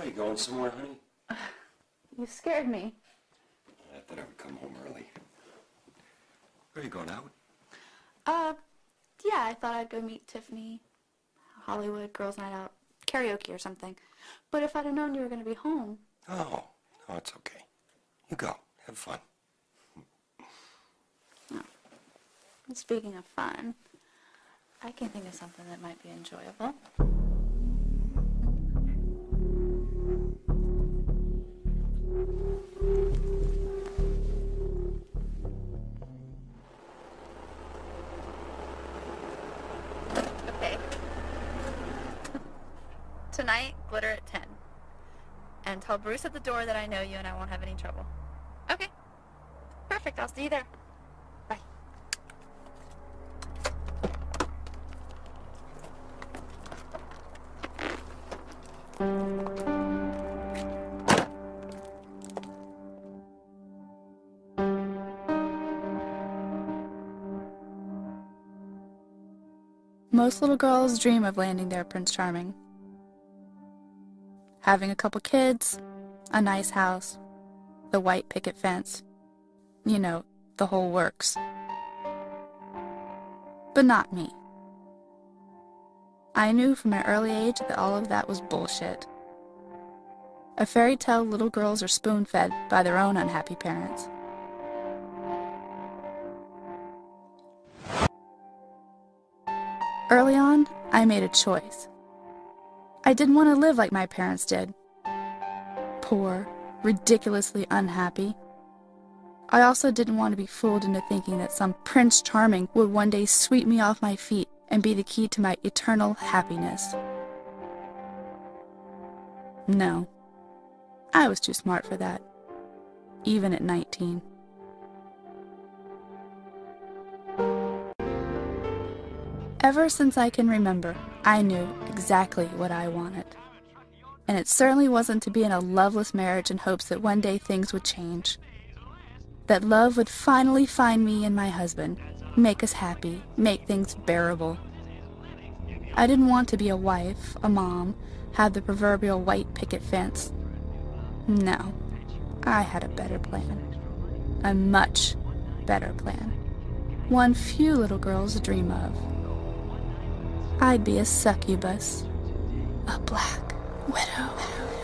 Oh, you going somewhere, honey? You scared me. I thought I would come home early. Where are you going out? Uh, yeah, I thought I'd go meet Tiffany, Hollywood, girls' night out, karaoke or something. But if I'd have known you were going to be home, Oh, no, it's okay. You go. Have fun. and speaking of fun, I can think of something that might be enjoyable. Tonight, glitter at 10. And tell Bruce at the door that I know you and I won't have any trouble. Okay. Perfect. I'll see you there. Bye. Most little girls dream of landing their Prince Charming. Having a couple kids, a nice house, the white picket fence. You know, the whole works. But not me. I knew from an early age that all of that was bullshit. A fairy tale little girls are spoon fed by their own unhappy parents. Early on, I made a choice. I didn't want to live like my parents did. Poor, ridiculously unhappy. I also didn't want to be fooled into thinking that some Prince Charming would one day sweep me off my feet and be the key to my eternal happiness. No. I was too smart for that. Even at 19. Ever since I can remember, I knew exactly what I wanted. And it certainly wasn't to be in a loveless marriage in hopes that one day things would change. That love would finally find me and my husband, make us happy, make things bearable. I didn't want to be a wife, a mom, have the proverbial white picket fence. No, I had a better plan. A much better plan. One few little girls dream of. I'd be a succubus, a black widow.